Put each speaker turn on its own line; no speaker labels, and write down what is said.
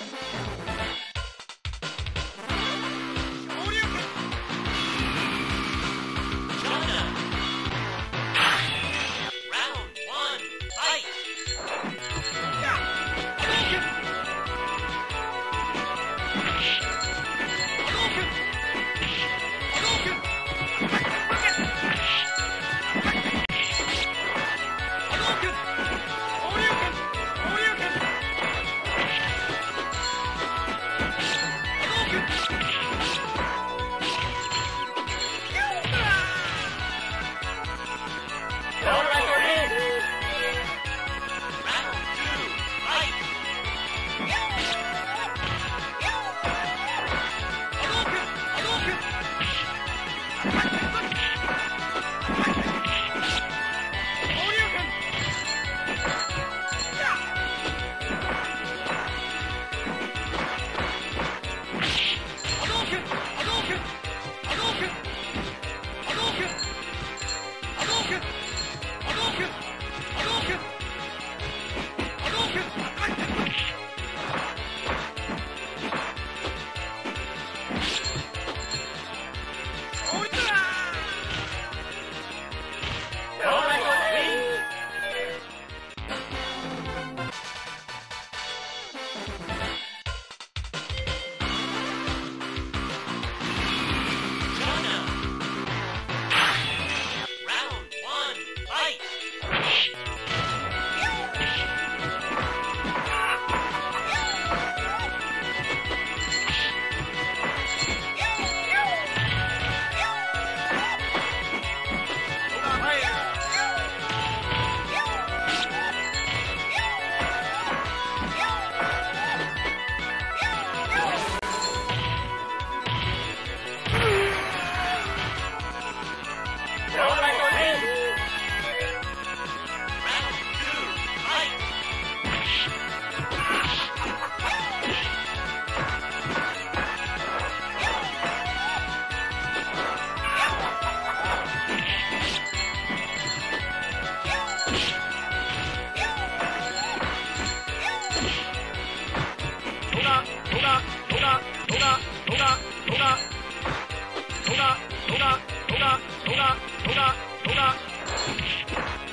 Yeah. 走噶，好噶。